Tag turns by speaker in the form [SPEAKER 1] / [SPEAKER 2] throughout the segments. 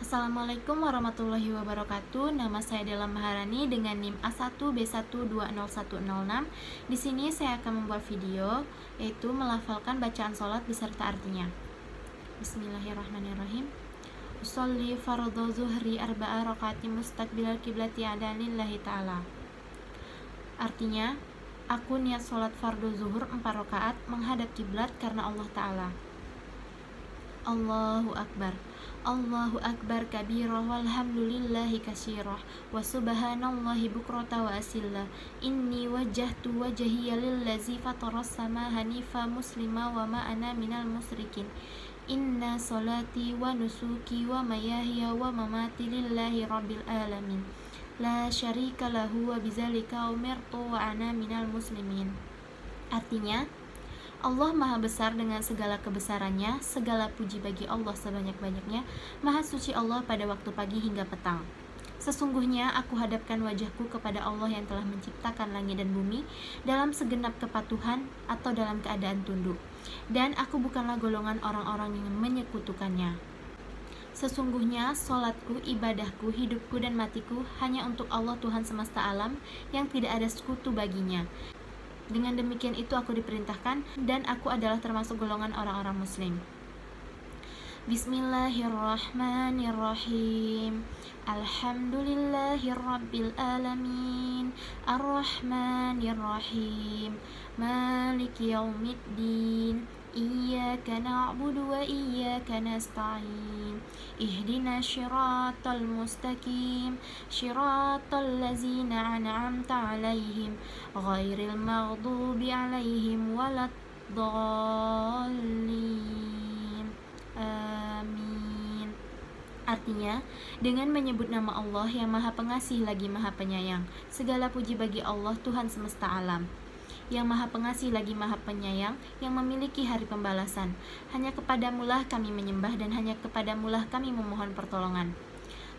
[SPEAKER 1] Assalamualaikum warahmatullahi wabarakatuh. Nama saya Dela Maharani dengan NIM A1B1201606. Di sini saya akan membuat video yaitu melafalkan bacaan sholat beserta artinya. Bismillahirrahmanirrahim. Usolli fardhu zuhri arba'a rakaati mustaqbilal kiblati adanillahi ta'ala. Artinya, aku niat sholat fardu zuhur 4 rakaat menghadap kiblat karena Allah Ta'ala. Allahu Akbar. Allahu Akbar kabirah walhamdulillahi kasirah wa subhanallahi bukrata wa asilla. Inni wajjahtu wajhiya lillazi fataras sama hanifa muslima wa ma ana minal musrikin. Inna salati wa nusuki wa mayahya wa mamati lillahi rabbil alamin. La syarika lahu wa bizalika umirtu wa ana minal muslimin. Artinya Allah Maha Besar dengan segala kebesarannya, segala puji bagi Allah sebanyak-banyaknya, Maha Suci Allah pada waktu pagi hingga petang. Sesungguhnya aku hadapkan wajahku kepada Allah yang telah menciptakan langit dan bumi dalam segenap kepatuhan atau dalam keadaan tunduk. Dan aku bukanlah golongan orang-orang yang menyekutukannya. Sesungguhnya solatku, ibadahku, hidupku, dan matiku hanya untuk Allah Tuhan semesta alam yang tidak ada sekutu baginya. Dengan demikian itu aku diperintahkan dan aku adalah termasuk golongan orang-orang muslim. Bismillahirrahmanirrahim. Alhamdulillahirabbil alamin Arrahmanirrahim. Maliki yaumiddin إياك نعبد وإياك نستعين اهدنا الصراط المستقيم صراط الذين أنعمت عليهم غير المغضوب عليهم ولا الضالين آمين Artinya, dengan menyebut nama Allah yang Maha Pengasih lagi Maha Penyayang, segala puji bagi Allah Tuhan semesta alam yang maha pengasih lagi maha penyayang, yang memiliki hari pembalasan. Hanya kepadamulah kami menyembah dan hanya kepadamulah kami memohon pertolongan.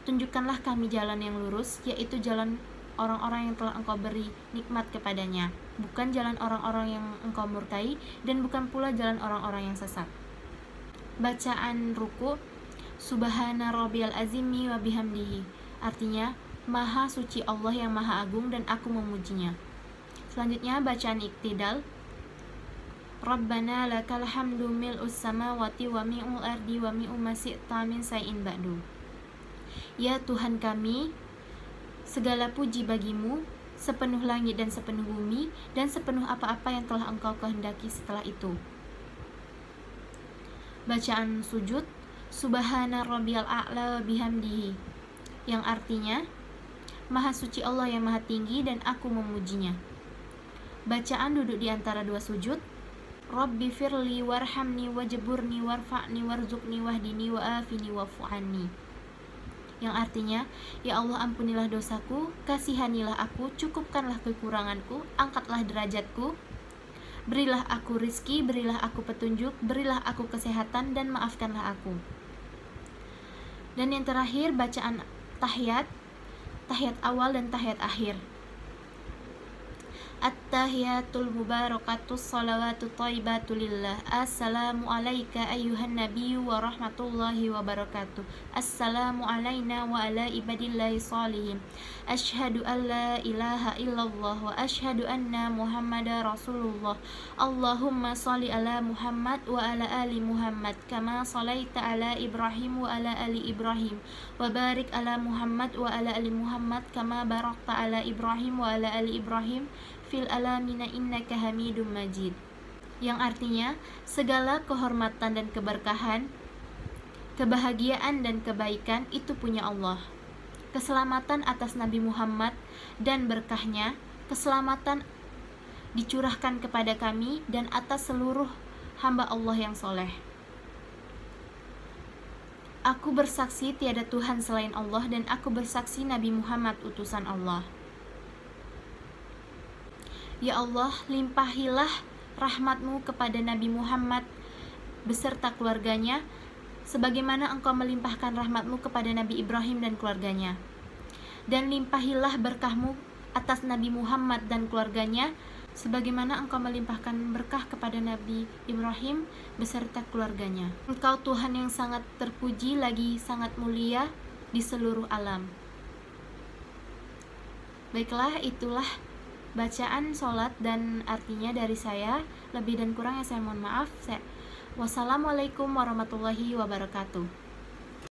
[SPEAKER 1] Tunjukkanlah kami jalan yang lurus, yaitu jalan orang-orang yang telah engkau beri nikmat kepadanya, bukan jalan orang-orang yang engkau murkai, dan bukan pula jalan orang-orang yang sesat. Bacaan ruku Subhana rabbiyal azimi wa bihamdihi Artinya, Maha suci Allah yang maha agung dan aku memujinya. Selanjutnya bacaan iktidal. Rabbana lakal hamdu mil'us samawati wa mi'ul ardi wa mi'u masi'ta min sayin ba'du. Ya Tuhan kami, segala puji bagimu, sepenuh langit dan sepenuh bumi, dan sepenuh apa-apa yang telah engkau kehendaki setelah itu. Bacaan sujud, Subhana rabbiyal a'la bihamdihi, yang artinya, Maha suci Allah yang maha tinggi dan aku memujinya. Bacaan duduk di antara dua sujud. Rabbi firli warhamni wajburni warfa'ni warzukni wahdini wa'afini wa'fu'anni Yang artinya, Ya Allah ampunilah dosaku, kasihanilah aku, cukupkanlah kekuranganku, angkatlah derajatku, Berilah aku rizki, berilah aku petunjuk, berilah aku kesehatan, dan maafkanlah aku. Dan yang terakhir, bacaan tahiyat, tahiyat awal dan tahiyat akhir. At-tahiyatul mubarakatus salawatu taibatu lillah. Assalamu alayka ayuhan nabiyyu wa rahmatullahi wa barakatuh. Assalamu alayna wa ala ibadillahi salihin. Ashhadu an la ilaha illallah wa ashhadu anna muhammada rasulullah. Allahumma salli ala Muhammad wa ala ali Muhammad Kama salaita ala Ibrahim wa ala ali Ibrahim. Wa barik ala Muhammad wa ala ali Muhammad Kama barakta ala Ibrahim wa ala ali Ibrahim fil alamina innaka hamidum majid. Yang artinya segala kehormatan dan keberkahan kebahagiaan dan kebaikan itu punya Allah. Keselamatan atas Nabi Muhammad dan berkahnya keselamatan dicurahkan kepada kami dan atas seluruh hamba Allah yang soleh. Aku bersaksi tiada Tuhan selain Allah dan aku bersaksi Nabi Muhammad utusan Allah. Ya Allah, limpahilah rahmatmu kepada Nabi Muhammad beserta keluarganya, sebagaimana engkau melimpahkan rahmatmu kepada Nabi Ibrahim dan keluarganya. Dan limpahilah berkahmu atas Nabi Muhammad dan keluarganya, sebagaimana engkau melimpahkan berkah kepada Nabi Ibrahim beserta keluarganya. Engkau Tuhan yang sangat terpuji lagi sangat mulia di seluruh alam. Baiklah, itulah bacaan sholat dan artinya dari saya. Lebih dan kurang yang saya mohon maaf. Saya, wassalamualaikum warahmatullahi wabarakatuh.